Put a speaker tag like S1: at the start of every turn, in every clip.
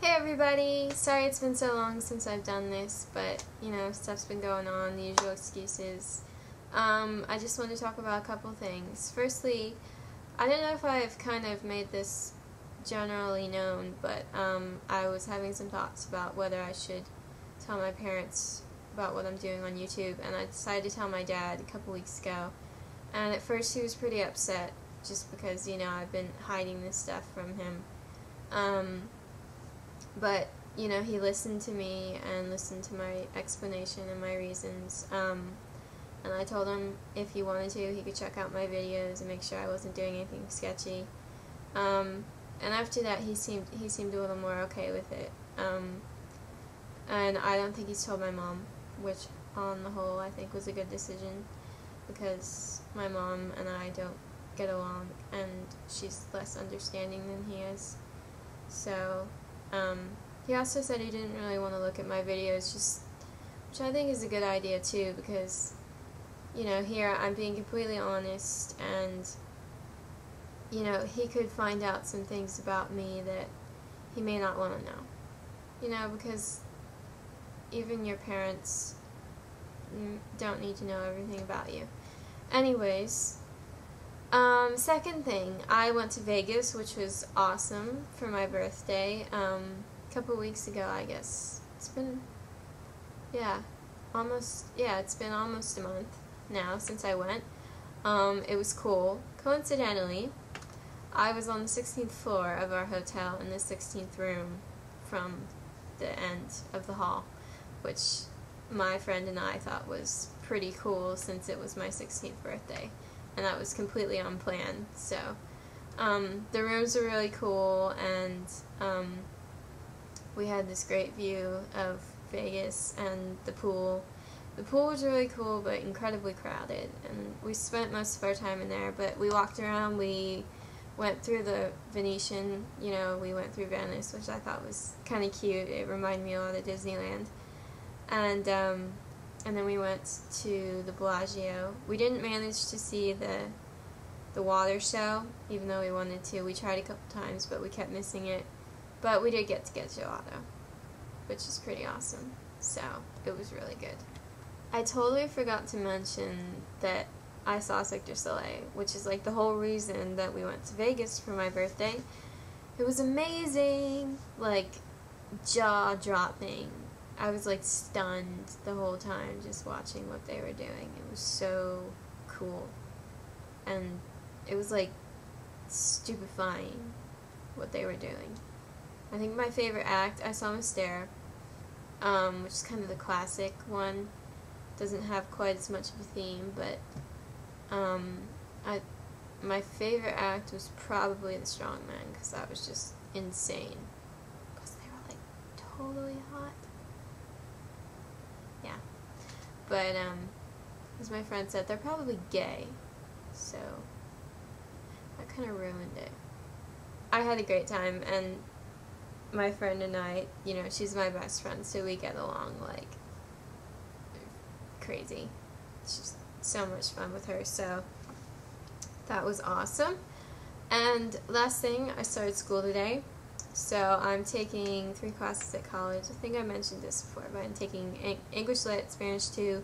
S1: Hey everybody! Sorry it's been so long since I've done this, but you know, stuff's been going on, the usual excuses. Um, I just want to talk about a couple things. Firstly, I don't know if I've kind of made this generally known, but um, I was having some thoughts about whether I should tell my parents about what I'm doing on YouTube, and I decided to tell my dad a couple weeks ago. And at first he was pretty upset, just because, you know, I've been hiding this stuff from him. Um, but you know he listened to me and listened to my explanation and my reasons um, and I told him if he wanted to he could check out my videos and make sure I wasn't doing anything sketchy. Um, and after that he seemed he seemed a little more okay with it. Um, and I don't think he's told my mom which on the whole I think was a good decision because my mom and I don't get along and she's less understanding than he is. So um, he also said he didn't really want to look at my videos, just which I think is a good idea too, because you know here I'm being completely honest, and you know he could find out some things about me that he may not want to know. You know because even your parents don't need to know everything about you. Anyways, um, second thing, I went to Vegas, which was awesome for my birthday. Um, a couple weeks ago, I guess. It's been, yeah, almost, yeah, it's been almost a month now since I went. Um, it was cool. Coincidentally, I was on the 16th floor of our hotel in the 16th room from the end of the hall, which my friend and I thought was pretty cool since it was my 16th birthday and that was completely unplanned. So um, the rooms were really cool, and um, we had this great view of Vegas and the pool. The pool was really cool, but incredibly crowded, and we spent most of our time in there. But we walked around. We went through the Venetian. You know, we went through Venice, which I thought was kind of cute. It reminded me a lot of Disneyland, and um, and then we went to the Bellagio. We didn't manage to see the the water show, even though we wanted to. We tried a couple times, but we kept missing it. But we did get to get gelato, which is pretty awesome. So it was really good. I totally forgot to mention that I saw du Soleil, which is like the whole reason that we went to Vegas for my birthday. It was amazing, like jaw dropping I was like stunned the whole time just watching what they were doing. It was so cool. And it was like stupefying what they were doing. I think my favorite act, I saw Mystère, um, which is kind of the classic one. Doesn't have quite as much of a theme, but um, I, my favorite act was probably The Strongman, because that was just insane. Because they were like totally hot. But, um, as my friend said, they're probably gay. So, that kind of ruined it. I had a great time, and my friend and I, you know, she's my best friend, so we get along like crazy. It's just so much fun with her, so that was awesome. And last thing, I started school today. So I'm taking three classes at college. I think I mentioned this before, but I'm taking English Lit, Spanish 2,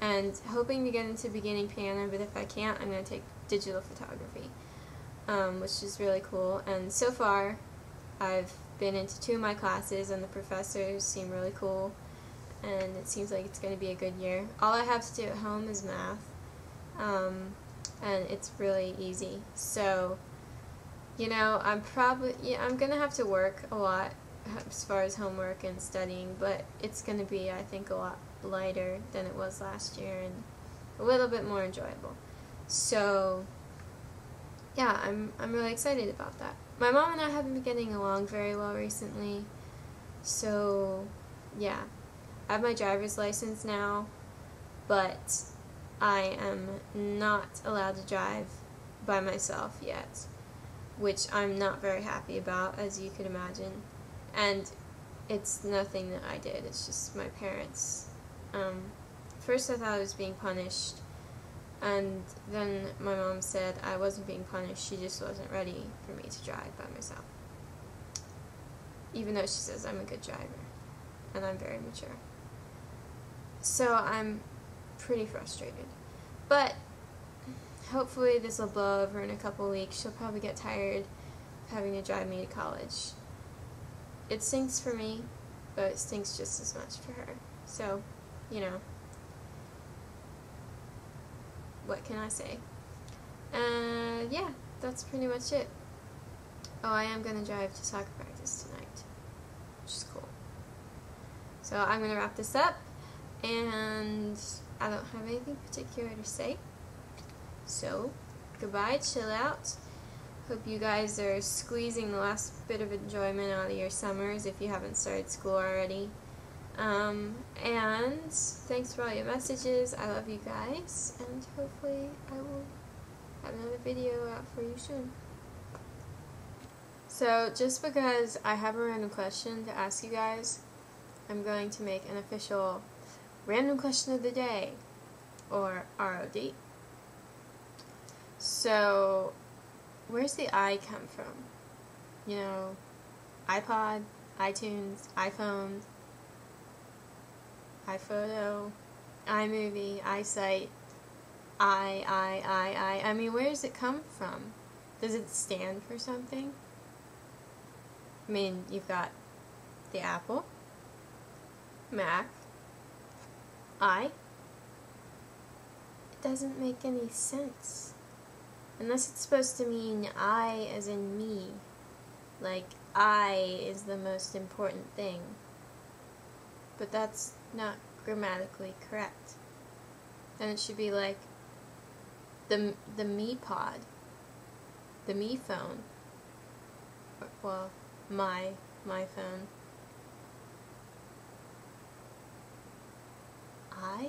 S1: and hoping to get into beginning piano, but if I can't, I'm going to take digital photography, um, which is really cool. And so far, I've been into two of my classes, and the professors seem really cool, and it seems like it's going to be a good year. All I have to do at home is math, um, and it's really easy. So you know, I'm probably, yeah, I'm going to have to work a lot as far as homework and studying, but it's going to be, I think, a lot lighter than it was last year and a little bit more enjoyable. So, yeah, I'm, I'm really excited about that. My mom and I haven't been getting along very well recently, so, yeah. I have my driver's license now, but I am not allowed to drive by myself yet which I'm not very happy about, as you can imagine. And it's nothing that I did, it's just my parents. Um, first, I thought I was being punished, and then my mom said I wasn't being punished, she just wasn't ready for me to drive by myself. even though she says I'm a good driver and I'm very mature. So I'm pretty frustrated. But hopefully this will blow over in a couple weeks. She'll probably get tired of having to drive me to college. It stinks for me, but it stinks just as much for her. So, you know, what can I say? Uh, yeah, that's pretty much it. Oh, I am going to drive to soccer practice tonight, which is cool. So I'm going to wrap this up, and I don't have anything particular to say. So, goodbye, chill out. Hope you guys are squeezing the last bit of enjoyment out of your summers if you haven't started school already. Um, and thanks for all your messages. I love you guys, and hopefully I will have another video out for you soon. So, just because I have a random question to ask you guys, I'm going to make an official random question of the day, or ROD. So, where's the I come from? You know, iPod, iTunes, iPhone, iPhoto, iMovie, iSight, I, I, I, I. I mean, where does it come from? Does it stand for something? I mean, you've got the Apple, Mac, I. It doesn't make any sense. Unless it's supposed to mean I as in me. Like, I is the most important thing. But that's not grammatically correct. Then it should be like the the me pod, the me phone. Well, my my phone. I